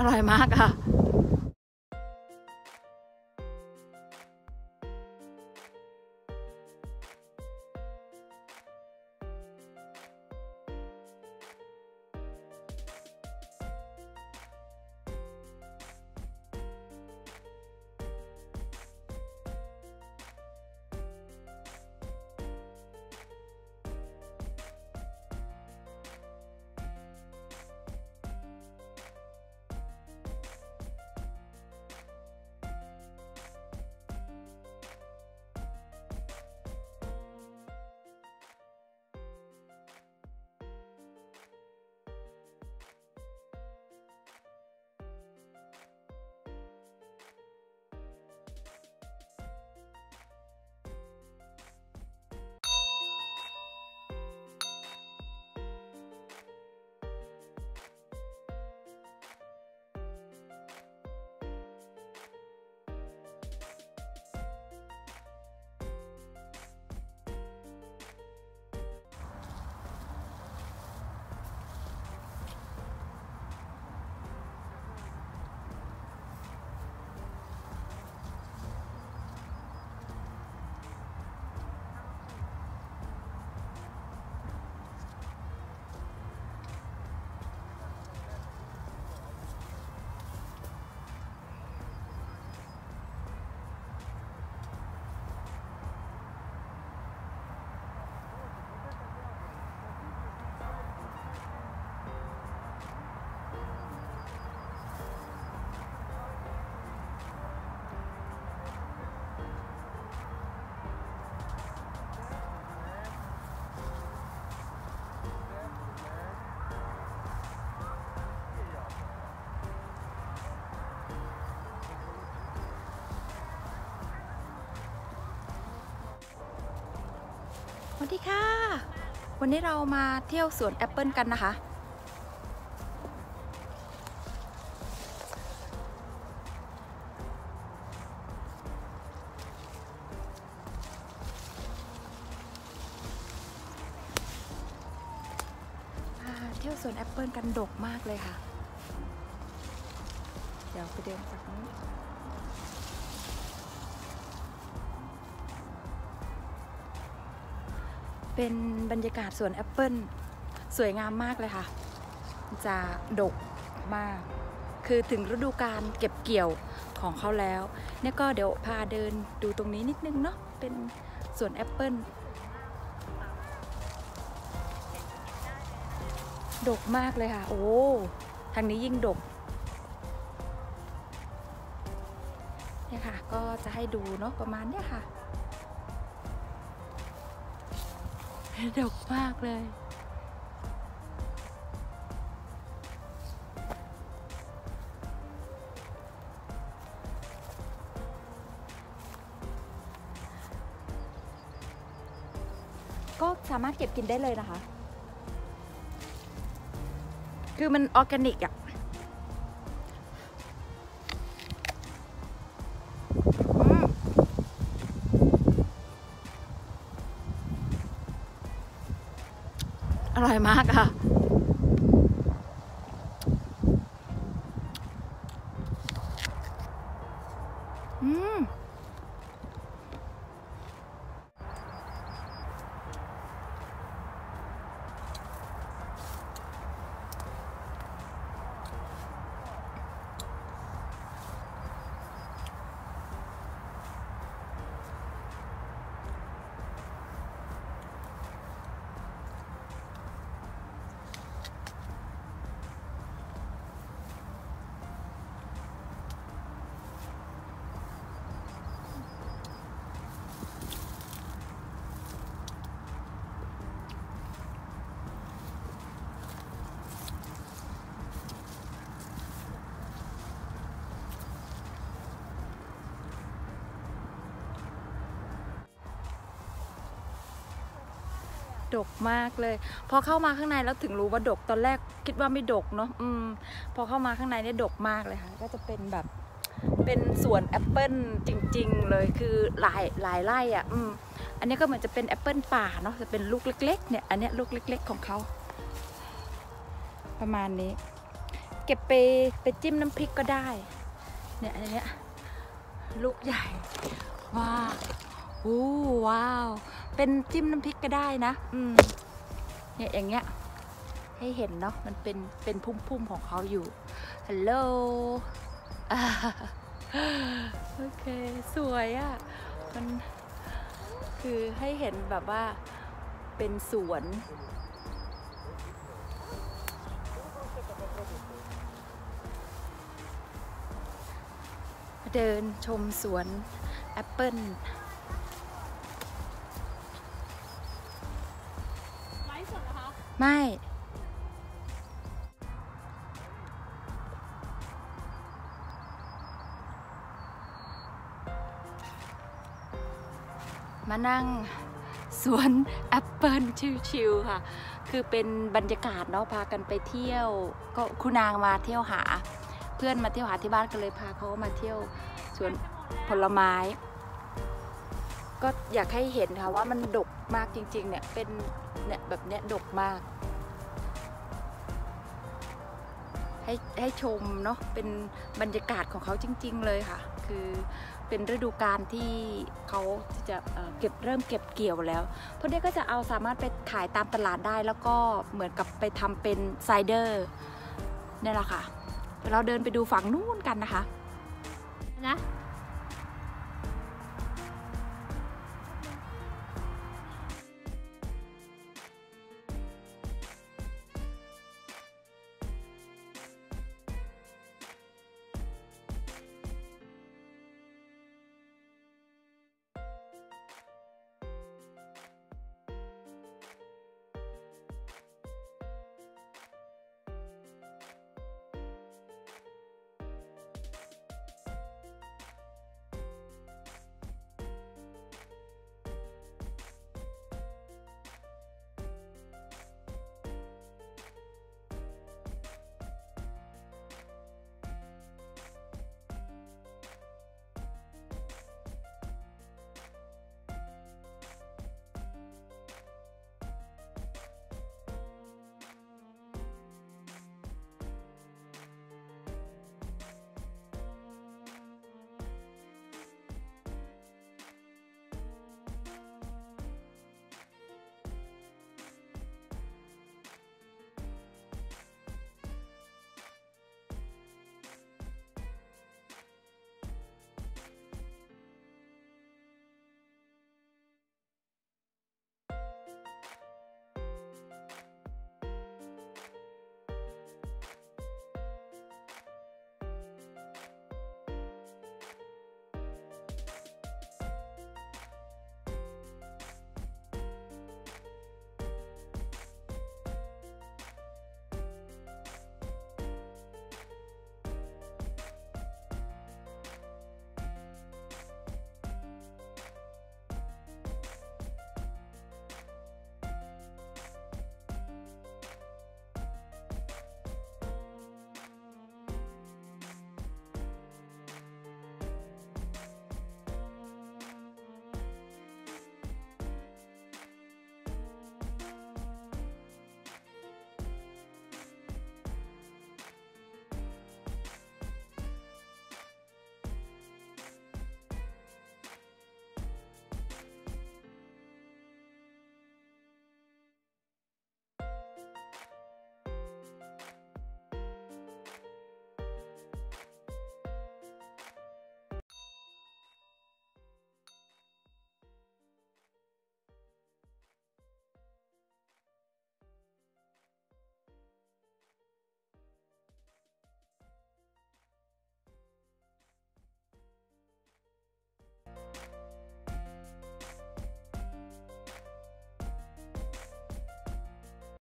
อร่อยมากค่ะ สวัสดีค่ะ วันนี้เรามาเที่ยวสวนแอปเปิลกันนะคะ เที่ยวสวนแอปเปิลกันดกมากเลยค่ะ เดี๋ยวไปเดินจากนี้ เป็นบรรยากาศสวนแอปเปิลสวยงามมากเลยค่ะ จะดกมาก คือถึงฤดูการเก็บเกี่ยวของเขาแล้ว เนี่ยก็เดี๋ยวพาเดินดูตรงนี้นิดนึงเนาะเป็นสวนแอปเปิลดกมากเลยค่ะ โอ้ทางนี้ยิ่งดกเนี่ยค่ะ ก็จะให้ดูเนาะประมาณเนี้ยค่ะ ดกมากเลย ก็สามารถเก็บกินได้เลยนะคะ คือมันออร์แกนิกอะอืม อร่อยมากค่ะ อืม ดกมากเลย พอเข้ามาข้างในแล้วถึงรู้ว่าดกตอนแรกคิดว่าไม่ดกเนาะอืมพอเข้ามาข้างในเนี่ยดกมากเลยค่ะ ก็จะเป็นแบบเป็นสวนแอปเปิลจริง ๆ เลยคือหลายหลายไร่อะอืมอันนี้ก็เหมือนจะเป็นแอปเปิลป่าเนาะจะเป็นลูกเล็ก ๆ เนี่ยอันนี้ลูกเล็ก ๆ ของเขาประมาณนี้ เก็บไปไปจิ้มน้ำพริกก็ได้ เนี่ยอันนี้ลูกใหญ่ว้า โอ้ว้าว เป็นจิ้มน้ำพริกก็ได้นะ อืม เนี่ยอย่างเงี้ย ให้เห็นเนาะ มันเป็น เป็นพุ่มๆของเขาอยู่ ฮัลโหลโอเค สวยอะ่ะ มัน คือให้เห็นแบบว่า เป็นสวนเดินชมสวนแอปเปิลไลฟ์สดเหรอคะ ไม่ มานั่งสวนแอปเปิลชิวๆค่ะ คือเป็นบรรยากาศเนาะพากันไปเที่ยว ก็คุณนางมาเที่ยวหา เพื่อนมาเที่ยวหาที่บ้านก็เลยพาเขามาเที่ยวสวนผลไม้ ก็อยากให้เห็นค่ะว่ามันดกมากจริง ๆ เนี่ย เป็นเนี่ยแบบเนี้ยดกมาก ให้ให้ชมเนาะเป็นบรรยากาศของเขาจริง ๆ เลยค่ะ คือเป็นฤดูกาลที่เขาจะเเก็บเริ่มเก็บเกี่ยวแล้วพวกนี้ก็จะเอาสามารถไปขายตามตลาดได้แล้วก็เหมือนกับไปทำเป็นไซเดอร์นี่แหละค่ะเราเดินไปดูฝั่งนู้นกันนะคะ นะ